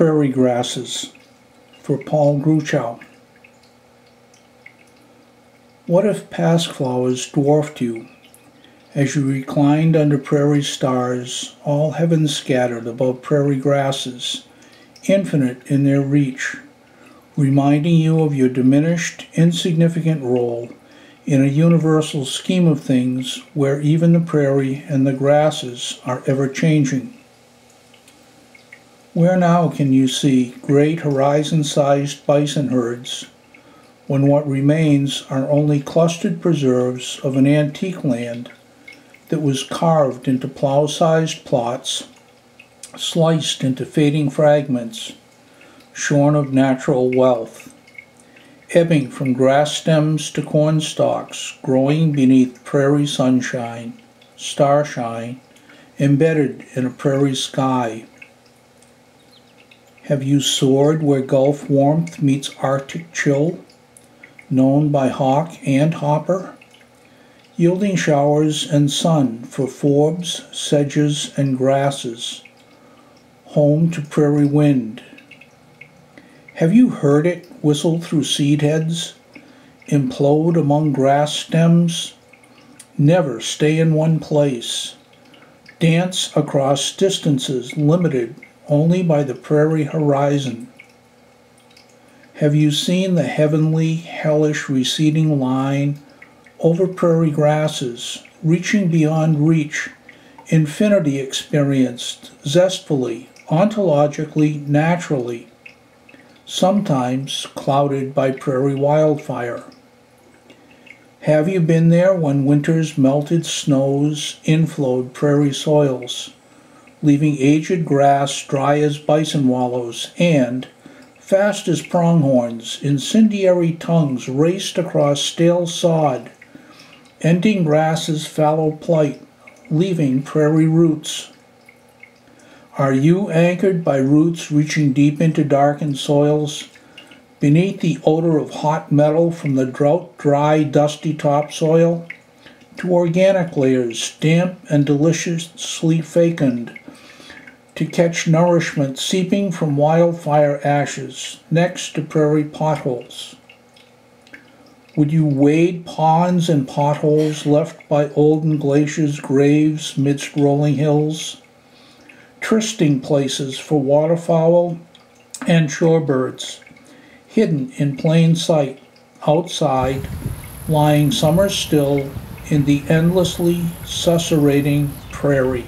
Prairie Grasses for Paul Gruchow. What if pasque flowers dwarfed you as you reclined under prairie stars, all heaven scattered above prairie grasses, infinite in their reach, reminding you of your diminished, insignificant role in a universal scheme of things where even the prairie and the grasses are ever changing? Where now can you see great horizon sized bison herds when what remains are only clustered preserves of an antique land that was carved into plow sized plots, sliced into fading fragments, shorn of natural wealth, ebbing from grass stems to corn stalks, growing beneath prairie sunshine, starshine, embedded in a prairie sky have you soared where Gulf warmth meets Arctic chill, known by hawk and hopper? Yielding showers and sun for forbs, sedges, and grasses, home to prairie wind. Have you heard it whistle through seed heads, implode among grass stems? Never stay in one place. Dance across distances limited only by the prairie horizon. Have you seen the heavenly, hellish receding line over prairie grasses, reaching beyond reach, infinity experienced zestfully, ontologically, naturally, sometimes clouded by prairie wildfire? Have you been there when winter's melted snows inflowed prairie soils? Leaving aged grass dry as bison wallows, and, fast as pronghorns, incendiary tongues raced across stale sod, ending grass's fallow plight, leaving prairie roots. Are you anchored by roots reaching deep into darkened soils, beneath the odor of hot metal from the drought dry, dusty topsoil, to organic layers damp and deliciously fecund, to catch nourishment seeping from wildfire ashes next to prairie potholes? Would you wade ponds and potholes left by olden glaciers' graves midst rolling hills? Trysting places for waterfowl and shorebirds, hidden in plain sight, outside, lying summer still in the endlessly susurrating prairie.